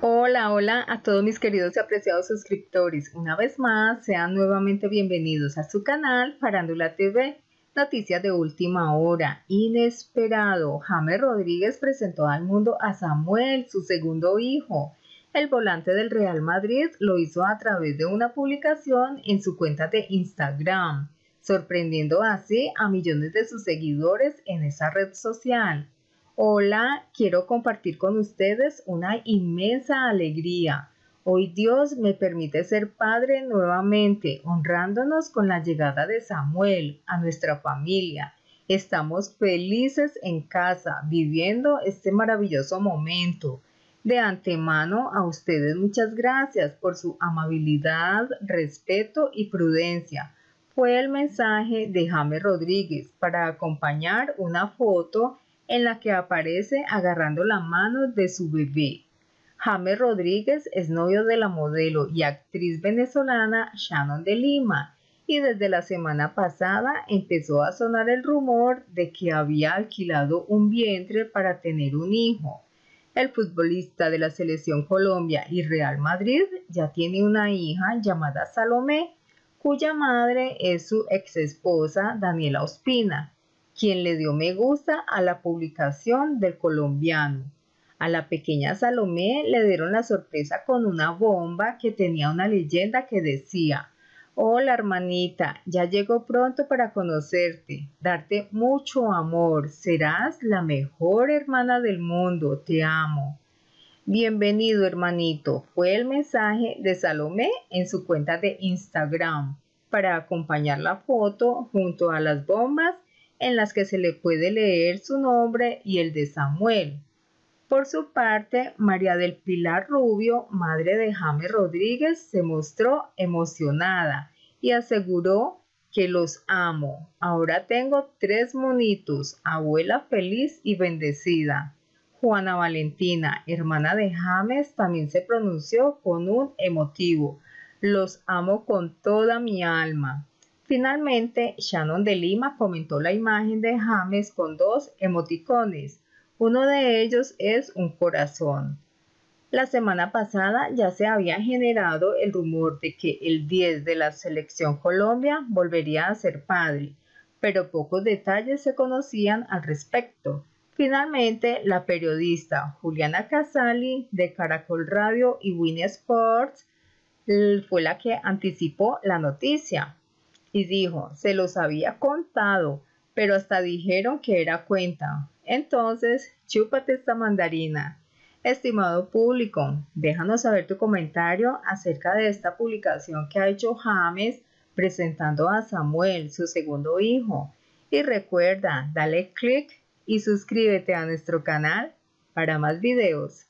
Hola, hola a todos mis queridos y apreciados suscriptores. Una vez más, sean nuevamente bienvenidos a su canal Farándula TV. Noticias de última hora. Inesperado. James Rodríguez presentó al mundo a Samuel, su segundo hijo. El volante del Real Madrid lo hizo a través de una publicación en su cuenta de Instagram, sorprendiendo así a millones de sus seguidores en esa red social. Hola, quiero compartir con ustedes una inmensa alegría. Hoy Dios me permite ser padre nuevamente, honrándonos con la llegada de Samuel a nuestra familia. Estamos felices en casa, viviendo este maravilloso momento. De antemano a ustedes muchas gracias por su amabilidad, respeto y prudencia. Fue el mensaje de James Rodríguez para acompañar una foto en la que aparece agarrando la mano de su bebé. James Rodríguez es novio de la modelo y actriz venezolana Shannon de Lima y desde la semana pasada empezó a sonar el rumor de que había alquilado un vientre para tener un hijo. El futbolista de la selección Colombia y Real Madrid ya tiene una hija llamada Salomé, cuya madre es su ex esposa Daniela Ospina quien le dio me gusta a la publicación del colombiano. A la pequeña Salomé le dieron la sorpresa con una bomba que tenía una leyenda que decía, Hola hermanita, ya llego pronto para conocerte, darte mucho amor, serás la mejor hermana del mundo, te amo. Bienvenido hermanito, fue el mensaje de Salomé en su cuenta de Instagram para acompañar la foto junto a las bombas en las que se le puede leer su nombre y el de Samuel. Por su parte, María del Pilar Rubio, madre de James Rodríguez, se mostró emocionada y aseguró que los amo. Ahora tengo tres monitos, abuela feliz y bendecida. Juana Valentina, hermana de James, también se pronunció con un emotivo. Los amo con toda mi alma. Finalmente, Shannon de Lima comentó la imagen de James con dos emoticones. Uno de ellos es un corazón. La semana pasada ya se había generado el rumor de que el 10 de la selección Colombia volvería a ser padre, pero pocos detalles se conocían al respecto. Finalmente, la periodista Juliana Casali de Caracol Radio y Winnie Sports fue la que anticipó la noticia y dijo, se los había contado, pero hasta dijeron que era cuenta. Entonces, chúpate esta mandarina. Estimado público, déjanos saber tu comentario acerca de esta publicación que ha hecho James presentando a Samuel, su segundo hijo. Y recuerda, dale click y suscríbete a nuestro canal para más videos.